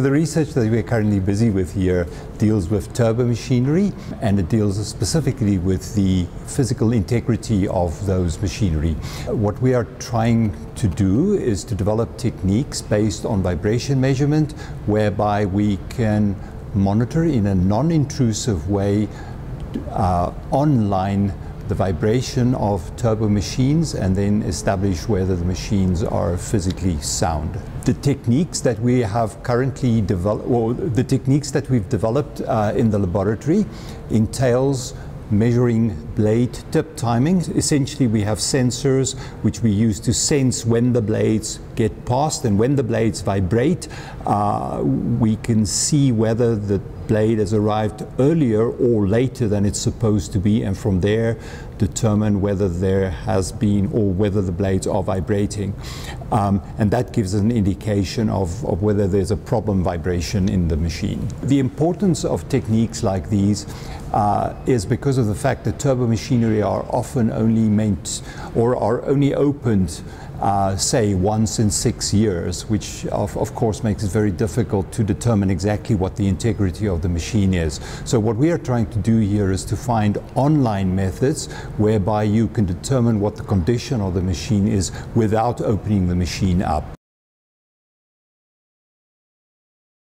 The research that we're currently busy with here deals with turbo machinery and it deals specifically with the physical integrity of those machinery. What we are trying to do is to develop techniques based on vibration measurement whereby we can monitor in a non-intrusive way uh, online the vibration of turbo machines and then establish whether the machines are physically sound. The techniques that we have currently developed, or the techniques that we've developed uh, in the laboratory entails measuring blade tip timing. Essentially, we have sensors which we use to sense when the blades get past and when the blades vibrate, uh, we can see whether the blade has arrived earlier or later than it's supposed to be, and from there determine whether there has been or whether the blades are vibrating. Um, and that gives an indication of, of whether there's a problem vibration in the machine. The importance of techniques like these uh, is because of the fact that turbo machinery are often only meant or are only opened uh, say once in six years, which of, of, course makes it very difficult to determine exactly what the integrity of the machine is. So what we are trying to do here is to find online methods whereby you can determine what the condition of the machine is without opening the machine up.